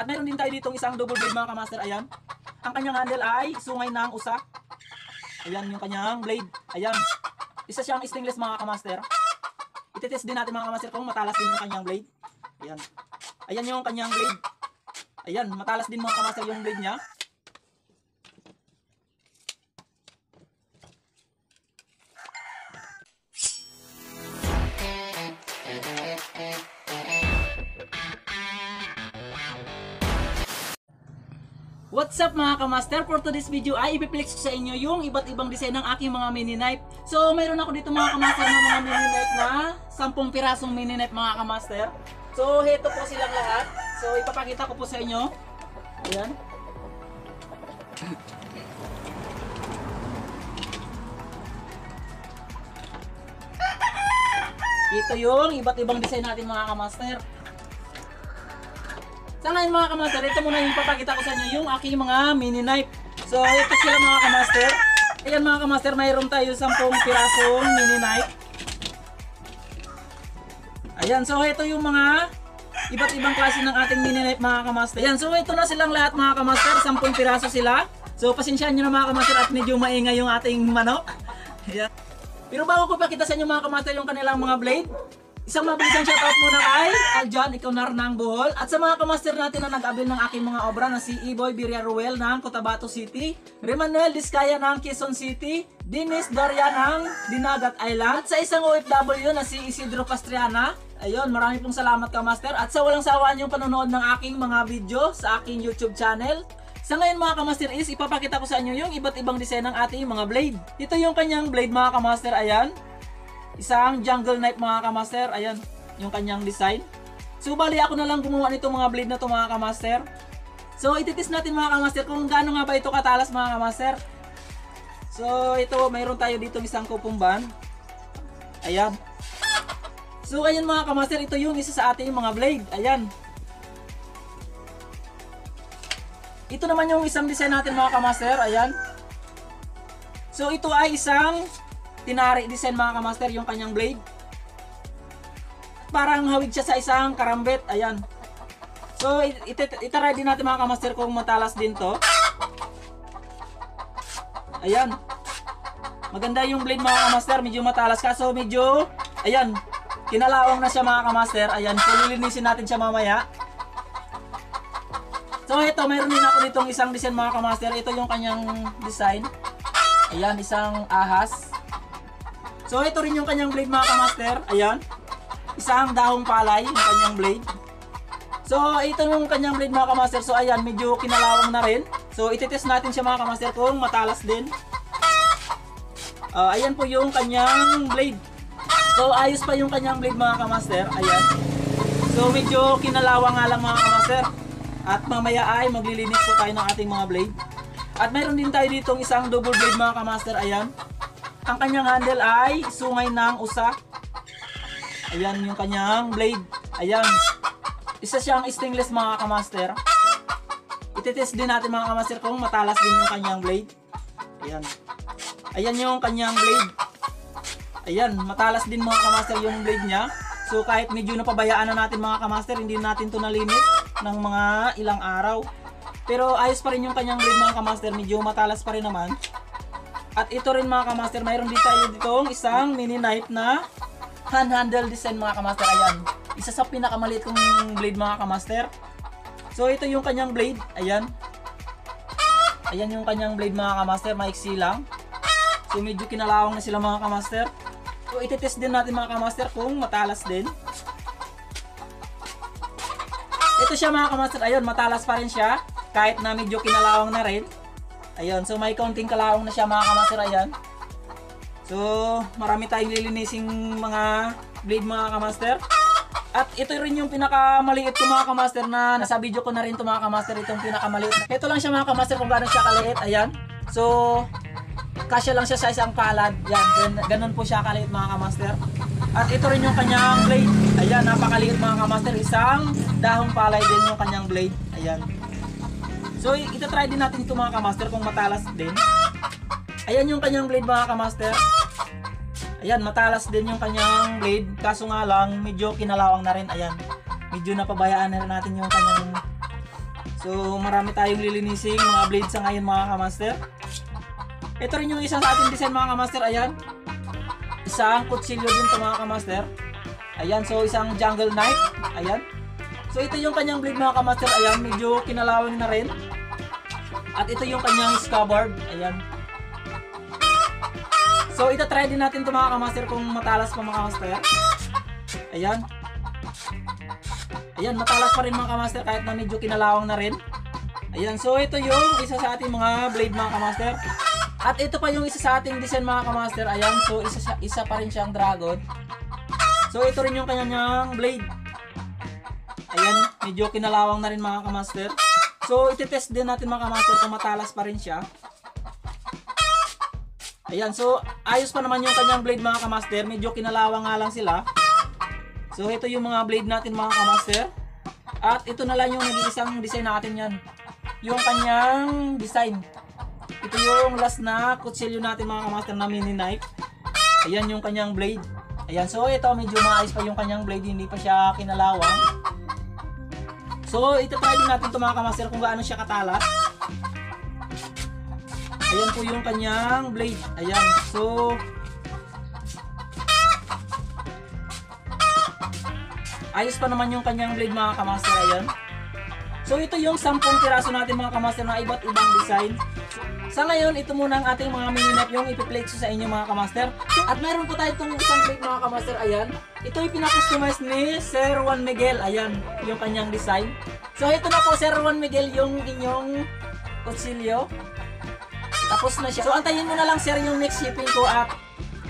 At meron din tayo ditong isang double blade mga kamaster. Ayan. Ang kanyang handle ay sungay ng usa. Ayan yung kanyang blade. Ayan. Isa siyang stainless mga kamaster. Itetest din natin mga kamaster kung matalas din yung kanyang blade. Ayan. Ayan yung kanyang blade. Ayan, matalas din mga kamaster yung blade niya. What's up mga kamaster? For today's video ay ipiplex ko sa inyo yung iba't ibang design ng aking mga mini knife. So mayroon ako dito mga kamaster ng mga mini knife na 10 pirasong mini knife mga kamaster. So heto po silang lahat. So ipapakita ko po sa inyo. Ayan. Ito yung iba't ibang design natin mga kamaster. Sa ngayon mga kamaster, ito muna yung papakita ko sa inyo yung aking mga mini knife. So ito sila mga kamaster. Ayan mga kamaster, mayroon tayo 10 pirasong mini knife. Ayan, so ito yung mga iba't ibang klase ng ating mini knife mga kamaster. Ayan, so ito na silang lahat mga kamaster, 10 piraso sila. So pasensyahan nyo na mga kamaster at medyo maingay yung ating manok. Ayan. Pero bago ko pakita sa inyo mga kamaster yung kanilang mga blade, Isang mabilisang shoutout muna kay Aljan Ikonar ng Bohol at sa mga kamaster natin na nag-abil ng aking mga obra na si Iboy Villarruel ng Cotabato City, Rimanel Discaya ng Quezon City, Dennis Doria ng Dinagat Island, at sa isang OFW na si Isidro Pastriana. Ayun, marami pong salamat kamaster at sa walang sawaan yung panonood ng aking mga video sa aking YouTube channel. Sa ngayon mga kamaster is ipapakita ko sa inyo yung iba't ibang design ng ating mga blade. Ito yung kanyang blade mga kamaster, ayan. Isang jungle knife mga kamaster. Ayan, yung kanyang design. So bali ako na lang gumawa nito mga blade na to mga kamaster. So ititis natin mga kamaster kung gaano nga ba ito katalas mga kamaster. So ito, mayroon tayo dito isang kupumban. Ayan. So ayan mga kamaster, ito yung isa sa ating mga blade. Ayan. Ito naman yung isang design natin mga kamaster. Ayan. So ito ay isang tinari design mga kamaster yung kanyang blade. Parang hawig siya sa isang karambet. Ayan. So, it it itaray din natin mga kamaster kung matalas din to. Ayan. Maganda yung blade mga kamaster. Medyo matalas kaso medyo, ayan, kinalawang na siya mga kamaster. Ayan, so lilinisin natin siya mamaya. So ito, mayroon din ako ditong isang design mga kamaster. Ito yung kanyang design. Ayan, isang ahas. So ito rin yung kanyang blade mga kamaster. Ayan. Isang dahong palay yung kanyang blade. So ito yung kanyang blade mga kamaster. So ayan, medyo kinalawang na rin. So itetest natin siya mga kamaster kung matalas din. Uh, ayan po yung kanyang blade. So ayos pa yung kanyang blade mga kamaster. Ayan. So medyo kinalawang nga lang mga kamaster. At mamaya ay maglilinis po tayo ng ating mga blade. At mayroon din tayo ditong isang double blade mga kamaster. Ayan. Ang kanyang handle ay sungay ng usa. Ayan yung kanyang blade. Ayan. Isa siyang stainless mga kamaster. Itetest din natin mga kamaster kung matalas din yung kanyang blade. Ayan. Ayan yung kanyang blade. Ayan, matalas din mga kamaster yung blade niya. So kahit medyo napabayaan na natin mga kamaster, hindi natin to nalinis ng mga ilang araw. Pero ayos pa rin yung kanyang blade mga kamaster, medyo matalas pa rin naman. At ito rin mga kamaster, mayroon din tayo ditong isang mini knife na hand handle design mga kamaster. Ayan, isa sa pinakamaliit kong blade mga kamaster. So ito yung kanyang blade, ayan. Ayan yung kanyang blade mga kamaster, maiksi lang. So medyo kinalawang na sila mga kamaster. So itetest din natin mga kamaster kung matalas din. Ito siya mga kamaster, ayun matalas pa rin siya. Kahit na medyo kinalawang na rin. Ayun, so may konting kalawang na siya mga kamaster, ayan. So marami tayong lilinising mga blade mga kamaster. At ito rin yung pinakamaliit ko mga kamaster na nasa video ko na rin to mga kamaster itong pinakamaliit. Ito lang siya mga kamaster kung gaano siya kaliit. Ayan. So kasya lang siya sa isang palad. Yan, gan ganun po siya kaliit mga kamaster. At ito rin yung kanyang blade. Ayan, napakaliit mga kamaster. Isang dahong palay din yung kanyang blade. Ayan. So, ita-try din natin ito mga kamaster kung matalas din. Ayan yung kanyang blade mga kamaster. Ayan, matalas din yung kanyang blade. Kaso nga lang, medyo kinalawang na rin. Ayan, medyo napabayaan na rin natin yung kanyang So marami tayong lilinising mga blade sa ngayon mga kamaster. Ito rin yung isang sa ating design mga kamaster. Ayan. Isang kutsilyo din to mga kamaster. Ayan, so isang jungle knife. Ayan. So ito yung kanyang blade mga kamaster. Ayan, medyo kinalawang na rin. At ito yung kanyang scabbard. Ayan. So ito try din natin to mga kamaster kung matalas pa mga kamaster. Ayan. Ayan, matalas pa rin mga kamaster kahit na medyo kinalawang na rin. Ayan, so ito yung isa sa ating mga blade mga kamaster. At ito pa yung isa sa ating design mga kamaster. Ayan, so isa, isa pa rin siyang dragon. So ito rin yung kanyang blade. Ayan, medyo kinalawang na rin mga kamaster. So iti-test din natin mga kamaster kung matalas pa rin siya. Ayan, so ayos pa naman yung kanyang blade mga kamaster. Medyo kinalawang nga lang sila. So ito yung mga blade natin mga kamaster. At ito na lang yung nag-iisang design natin yan. Yung kanyang design. Ito yung last na kutsilyo natin mga kamaster na mini knife. Ayan yung kanyang blade. Ayan, so ito medyo maayos pa yung kanyang blade, hindi pa siya kinalawang. So ito try din natin ito mga kamaster kung gaano siya katalas. Ayan po yung kanyang blade. Ayan, so ayos pa naman yung kanyang blade mga kamaster. Ayan. So ito yung 10 piraso natin mga kamaster na iba't ibang design. Sa ngayon, ito muna ang ating mga mini knife yung ipi-plate sa inyo mga kamaster. At meron po tayo itong isang plate mga kamaster. Ayan. Ito yung pinakustomize ni Sir Juan Miguel. Ayan, yung kanyang design. So ito na po Sir Juan Miguel yung inyong kutsilyo. Tapos na siya. So antayin mo na lang sir yung next shipping ko at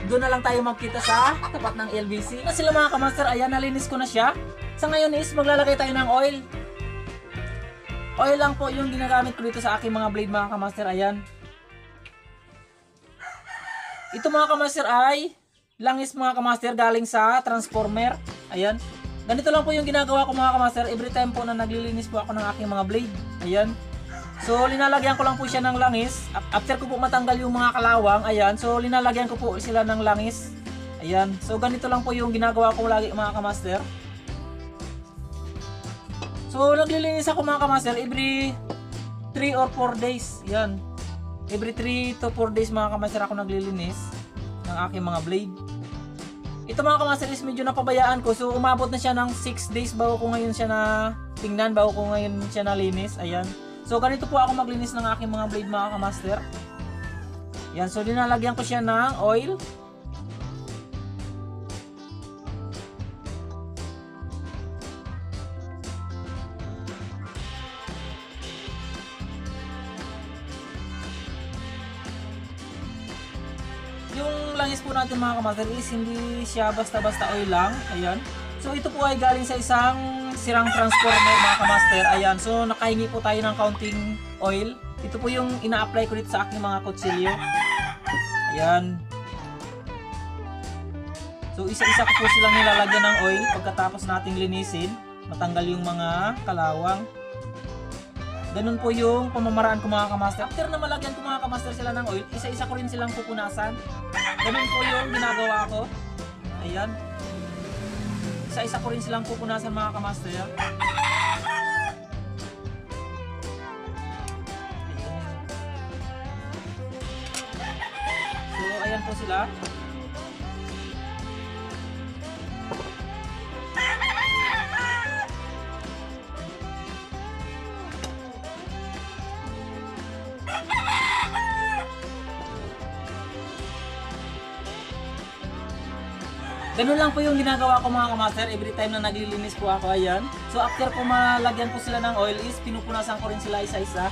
doon na lang tayo magkita sa tapat ng LBC. Na sila mga kamaster, ayan, nalinis ko na siya. Sa ngayon is maglalagay tayo ng oil. Oil lang po yung ginagamit ko dito sa aking mga blade mga kamaster. Ayan. Ito mga kamaster ay langis mga kamaster galing sa transformer. Ayan. Ganito lang po yung ginagawa ko mga kamaster. Every time po na naglilinis po ako ng aking mga blade. Ayan. So linalagyan ko lang po siya ng langis. After ko po matanggal yung mga kalawang, ayan. So linalagyan ko po sila ng langis. Ayan. So ganito lang po yung ginagawa ko lagi mga kamaster. So, naglilinis ako mga kamaster every 3 or 4 days. Yan. Every 3 to 4 days mga kamaster ako naglilinis ng aking mga blade. Ito mga kamaster is medyo napabayaan ko. So, umabot na siya ng 6 days bago ko ngayon siya na tingnan, bago ko ngayon siya nalinis. Ayan. So, ganito po ako maglinis ng aking mga blade mga kamaster. Yan. So, dinalagyan ko siya ng oil. Langis po natin mga kamaster is hindi siya basta-basta oil lang. Ayan. So ito po ay galing sa isang sirang transformer mga kamaster. Ayan. So nakahingi po tayo ng counting oil. Ito po yung ina-apply ko dito sa aking mga kutsilyo. Ayan. So isa-isa ko po silang nilalagyan ng oil pagkatapos nating linisin. Matanggal yung mga kalawang. Ganun po yung pamamaraan ko mga kamaster. After na malagyan ko mga kamaster sila ng oil, isa-isa ko rin silang pupunasan. Ganun po yung ginagawa ko. Ayan. Isa-isa ko rin silang pupunasan mga kamaster. So, ayan po sila. Ganun lang po yung ginagawa ko mga kamaster every time na naglilinis po ako ayan. So after ko malagyan po sila ng oil is pinupunasan ko rin sila isa-isa.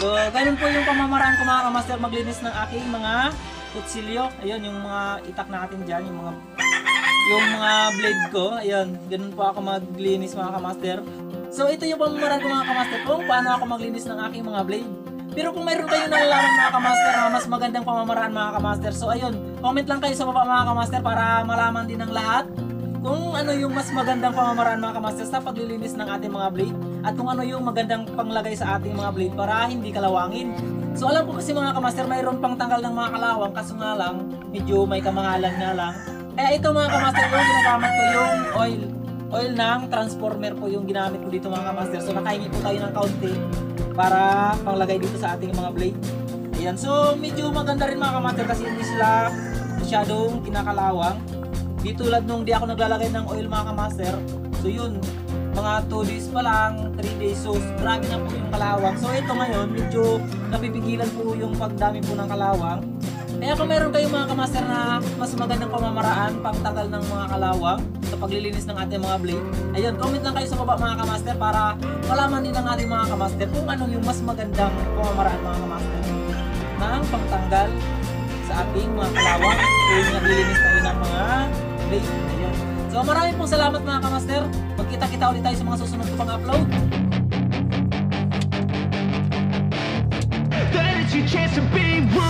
So ganun po yung pamamaraan ko mga kamaster maglinis ng aking mga kutsilyo. Ayun yung mga itak natin dyan, yung mga yung mga blade ko. Ayun, ganun po ako maglinis mga kamaster. So ito yung pamamaraan ko mga kamaster kung paano ako maglinis ng aking mga blade. Pero kung mayroon kayong nalalaman mga kamaster na mas magandang pamamaraan mga kamaster, so ayun, comment lang kayo sa baba mga kamaster para malaman din ng lahat kung ano yung mas magandang pamamaraan mga kamaster sa paglilinis ng ating mga blade at kung ano yung magandang panglagay sa ating mga blade para hindi kalawangin. So alam ko kasi mga kamaster mayroon pang tanggal ng mga kalawang kaso nga lang medyo may kamahalan nga lang. Kaya ito mga kamaster yung ginagamit ko yung oil. oil ng transformer po yung ginamit ko dito mga kamaster. So nakahingi po tayo ng kaunti para panglagay dito sa ating mga blade. Ayan, so medyo maganda rin mga kamaster kasi hindi sila masyadong kinakalawang. Di tulad nung di ako naglalagay ng oil mga kamaster. So yun, mga 2 days pa lang, 3 days. So grabe na po yung kalawang. So ito ngayon, medyo napipigilan po yung pagdami po ng kalawang. Kaya kung meron kayong mga kamaster na mas magandang pamamaraan pangtanggal ng mga kalawang sa paglilinis ng ating mga blade, ayun, comment lang kayo sa baba mga kamaster para malaman din ng ating mga kamaster kung ano yung mas magandang pamamaraan mga kamaster ng pangtanggal sa ating mga kalawang tuwing naglilinis tayo ng mga blade. Ayun. So maraming pong salamat mga kamaster. Magkita-kita ulit tayo sa mga susunod ko pang upload. Chance to be rude.